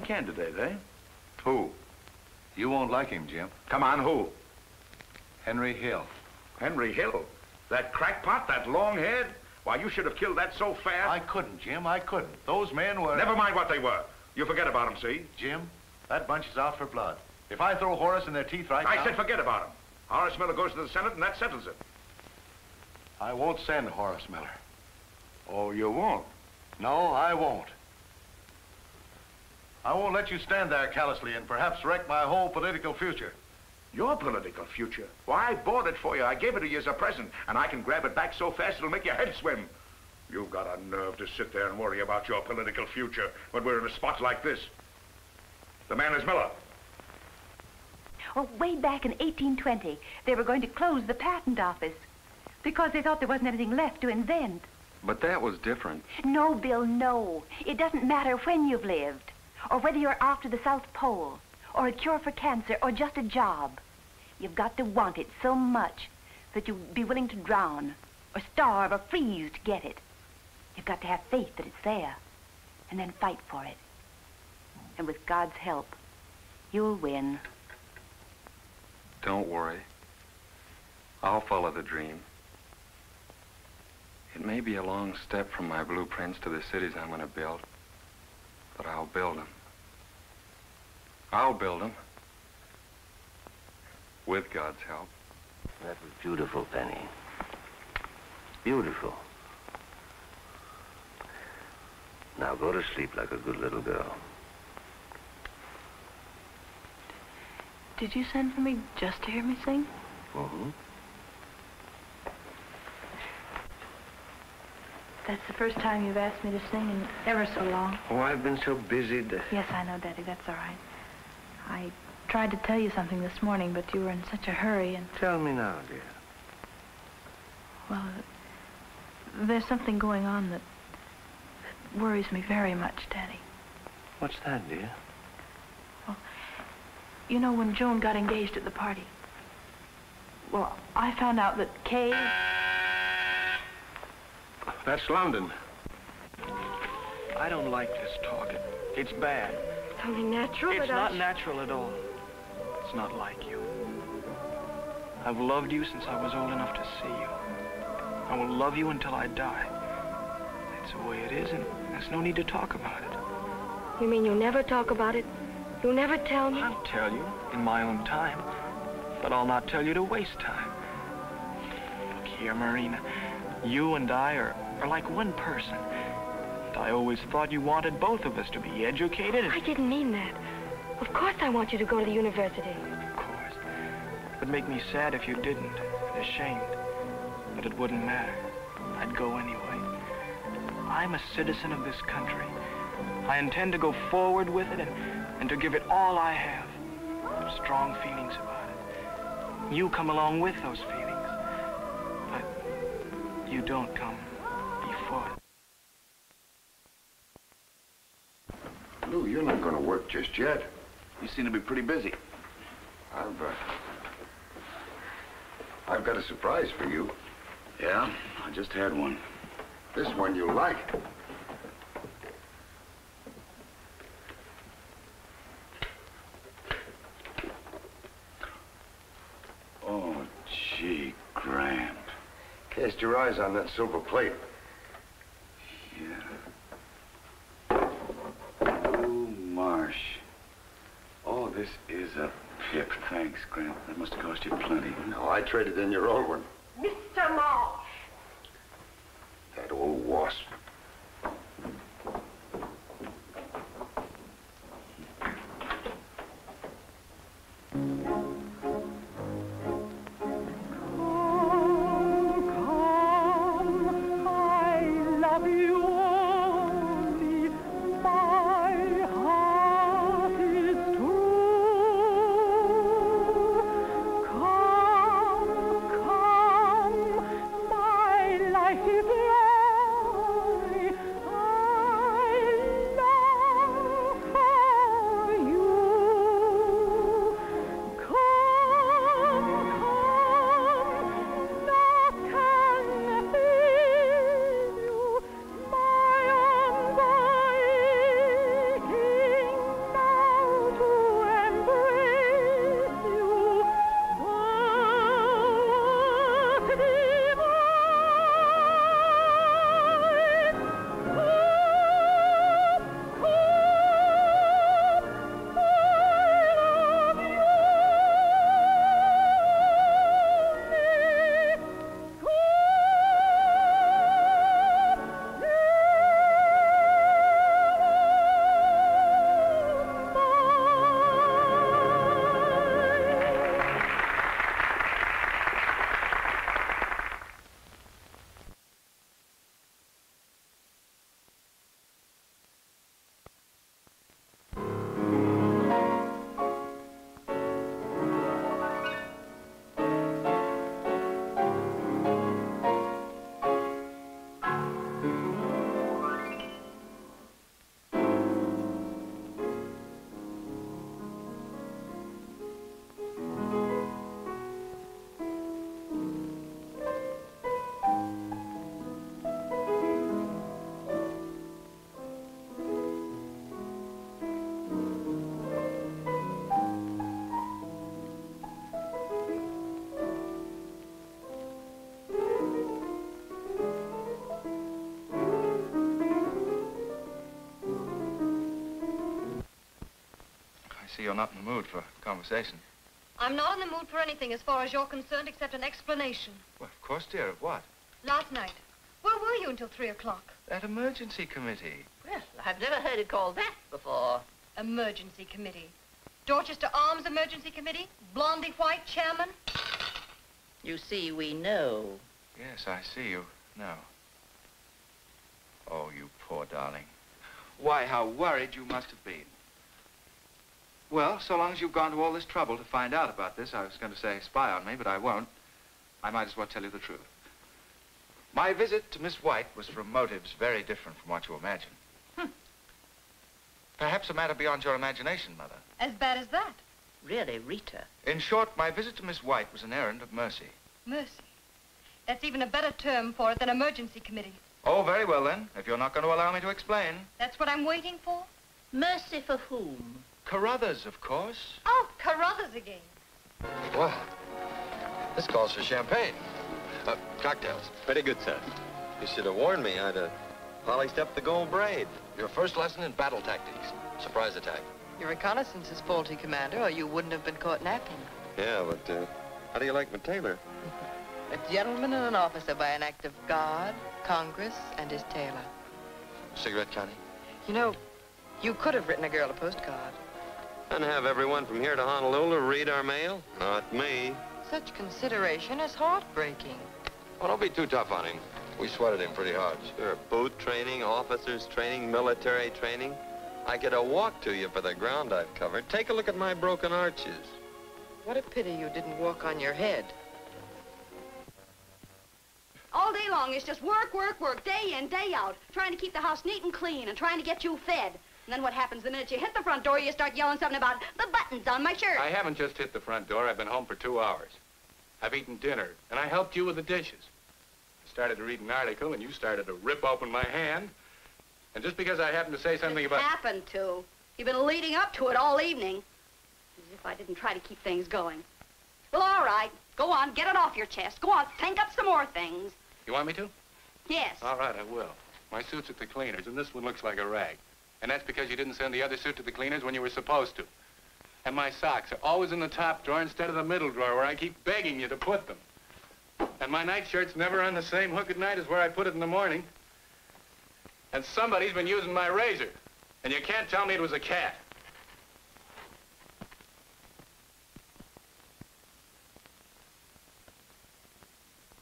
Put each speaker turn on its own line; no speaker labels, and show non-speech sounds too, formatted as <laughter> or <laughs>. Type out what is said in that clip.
So, they named their own candidate, eh?
Who? You won't like him, Jim.
Come on, who?
Henry Hill.
Henry Hill? That crackpot, that long head? Why, you should have killed that so fast.
I couldn't, Jim. I couldn't. Those men were...
Never mind what they were. You forget about them, see?
Jim, that bunch is out for blood. If I throw Horace in their teeth right
I
now...
said forget about them. Horace Miller goes to the Senate, and that settles it.
I won't send Horace Miller.
Oh, you won't?
No, I won't. I won't let you stand there callously and perhaps wreck my whole political future.
Your political future? Why, I bought it for you. I gave it to you as a present, and I can grab it back so fast it'll make your head swim. You've got a nerve to sit there and worry about your political future when we're in a spot like this. The man is Miller.
Oh, way back in 1820, they were going to close the patent office because they thought there wasn't anything left to invent.
But that was different.
No, Bill, no. It doesn't matter when you've lived, or whether you're to the South Pole, or a cure for cancer, or just a job. You've got to want it so much that you'd be willing to drown, or starve, or freeze to get it. You've got to have faith that it's there, and then fight for it. And with God's help, you'll win.
Don't worry. I'll follow the dream. It may be a long step from my blueprints to the cities I'm going to build, but I'll build them. I'll build them. With God's help.
That was beautiful, Penny. Beautiful. Now go to sleep like a good little girl.
Did you send for me just to hear me sing?
Mm-hmm.
That's the first time you've asked me to sing in ever so long.
Oh, I've been so busy to...
Yes, I know, Daddy. That's all right. I tried to tell you something this morning, but you were in such a hurry and...
Tell me now, dear.
Well, there's something going on that, that worries me very much, Daddy.
What's that, dear?
Well, you know, when Joan got engaged at the party, well, I found out that Kay...
That's London. I don't like this talking. It's bad.
It's only natural
It's
that
not
I...
natural at all. It's not like you. I've loved you since I was old enough to see you. I will love you until I die. It's the way it is, and there's no need to talk about it.
You mean you'll never talk about it? You'll never tell me?
I'll tell you in my own time, but I'll not tell you to waste time. Look here, Marina. You and I are, are like one person. And I always thought you wanted both of us to be educated and...
I didn't mean that. Of course I want you to go to the university.
Of course. It would make me sad if you didn't, and ashamed. But it wouldn't matter. I'd go anyway. I'm a citizen of this country. I intend to go forward with it and, and to give it all I have. I have strong feelings about it. You come along with those feelings. But you don't come
Lou, you're not going to work just yet.
You seem to be pretty busy.
I've, uh, I've got a surprise for you.
Yeah? I just had one.
This one you'll like.
Oh, gee, Grant.
Cast your eyes on that silver plate.
Yeah. Lou Marsh. Oh, this is a pip. Thanks, Grant. That must have cost you plenty.
No, I traded in your old one.
Mr. Marsh!
That old wasp.
See you're not in the mood for conversation.
I'm not in the mood for anything as far as you're concerned except an explanation.
Well, of course, dear. Of what?
Last night, where were you until 3 o'clock?
That emergency committee.
Well, I've never heard it called that before.
Emergency Committee. Dorchester Arms Emergency Committee? Blondie White, chairman?
You see, we know.
Yes, I see you. know. Oh, you poor darling. Why, how worried you must have been. Well, so long as you've gone to all this trouble to find out about this, I was going to say spy on me, but I won't. I might as well tell you the truth. My visit to Miss White was from motives very different from what you imagine. Hmm. Perhaps a matter beyond your imagination, Mother.
As bad as that.
Really, Rita.
In short, my visit to Miss White was an errand of mercy.
Mercy. That's even a better term for it than emergency committee.
Oh, very well then, if you're not going to allow me to explain.
That's what I'm waiting for?
Mercy for whom?
Carruthers, of course.
Oh, Carruthers again.
Well, this calls for champagne. Uh, cocktails.
Pretty good, sir. You should have warned me. I'd have polished up the gold braid.
Your first lesson in battle tactics. Surprise attack.
Your reconnaissance is faulty, Commander, or you wouldn't have been caught napping.
Yeah, but uh, how do you like my tailor? <laughs>
A gentleman and an officer by an act of God, Congress, and his tailor.
Cigarette, Connie?
You know, you could have written a girl a postcard.
And have everyone from here to Honolulu read our mail? Not me.
Such consideration is heartbreaking.
Well, don't be too tough on him. We sweated him pretty hard.
Sure, boot training, officers training, military training. I get a walk to you for the ground I've covered. Take a look at my broken arches.
What a pity you didn't walk on your head.
All day long, it's just work, work, work, day in, day out, trying to keep the house neat and clean and trying to get you fed. And then what happens the minute you hit the front door, you start yelling something about the buttons on my shirt.
I haven't just hit the front door. I've been home for two hours. I've eaten dinner, and I helped you with the dishes. I started to read an article, and you started to rip open my hand. And just because I happened to say something about...
happened to. You've been leading up to it all evening. As if I didn't try to keep things going. Well, all right. Go on, get it off your chest. Go on, think up some more things.
You want me to?
Yes.
All right, I will. My suit's at the cleaners, and this one looks like a rag. And that's because you didn't send the other suit to the cleaners when you were supposed to. And my socks are always in the top drawer instead of the middle drawer where I keep begging you to put them. And my nightshirt's never on the same hook at night as where I put it in the morning. And somebody's been using my razor. And you can't tell me it was a cat.